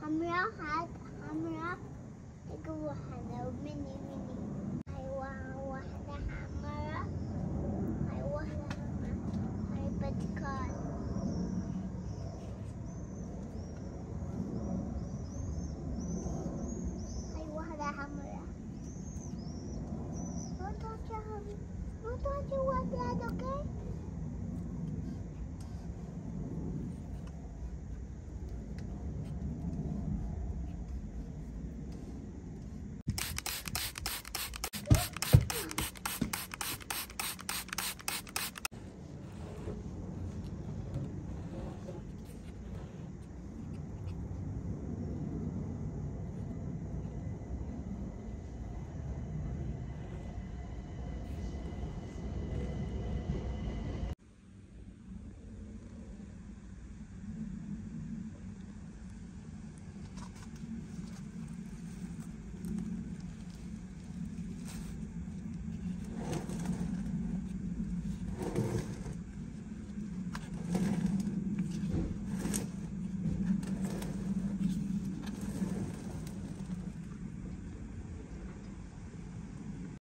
Hamra had Hamra Don't touch your white dad, okay?